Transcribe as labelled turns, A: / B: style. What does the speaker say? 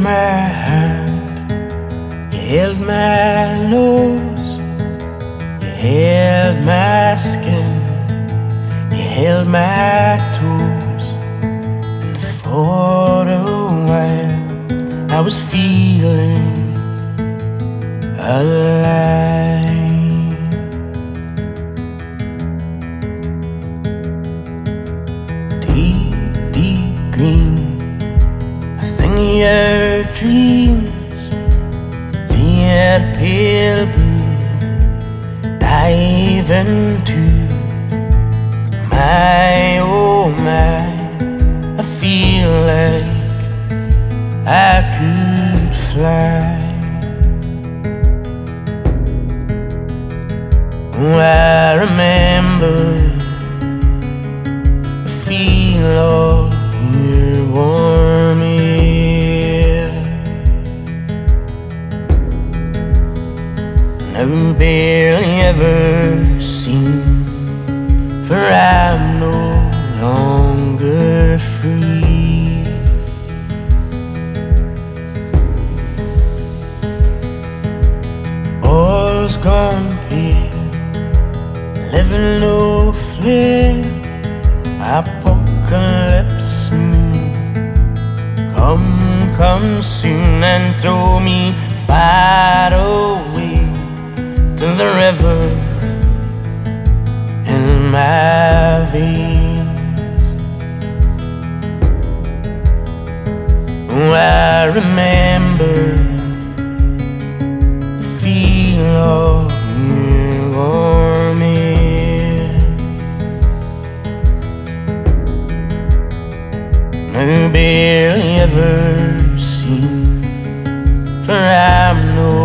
A: my hand, you held my nose, you held my skin, you held my toes, and for a while I was feeling alive. The pale blue, dive into my, oh my, I feel like I could fly. Oh, I remember the feel of your warm barely ever seen, for I'm no longer free. All's gone pale, living no flare. Apocalypse moon, come, come soon and throw me far away the river in my veins. Oh, I remember the feel of you warm air. No, barely ever seen, for I'm no